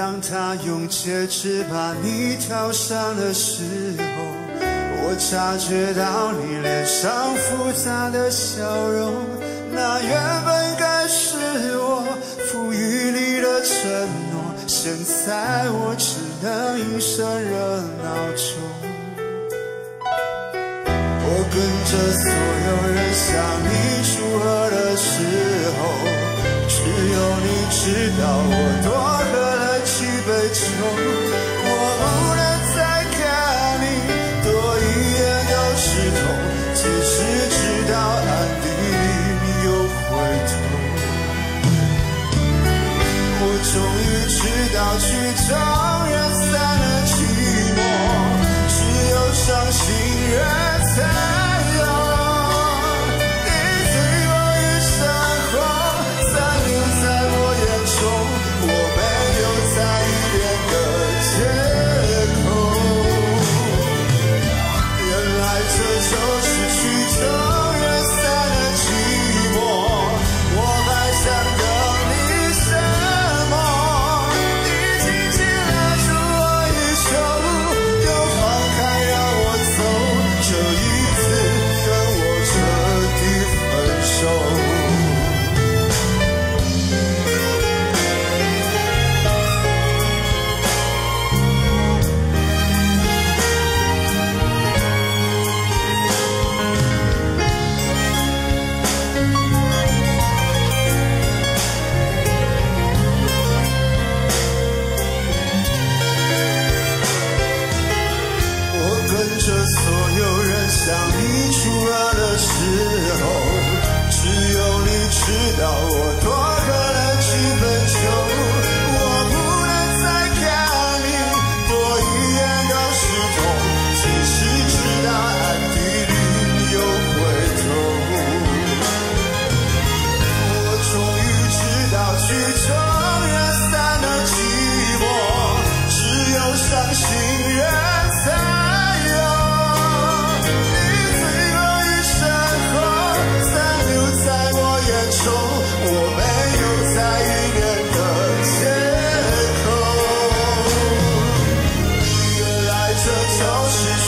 当他用戒指把你挑上的时候，我察觉到你脸上复杂的笑容。那原本该是我赋予你的承诺，现在我只能隐身热闹中。我跟着所有人向你祝贺的时候。只有你知道我多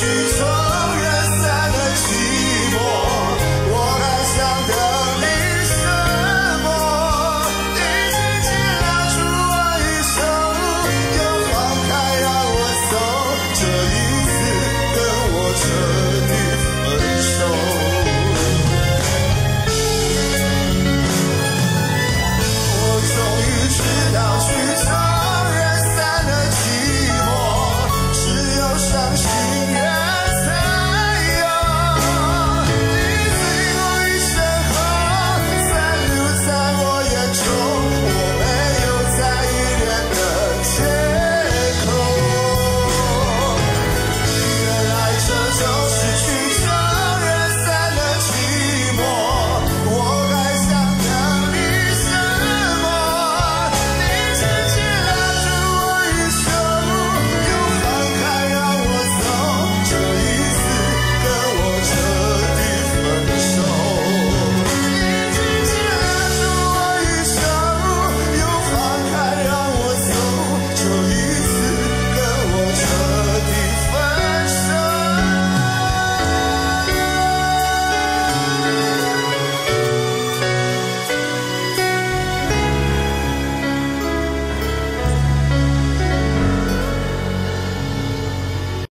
Jesus.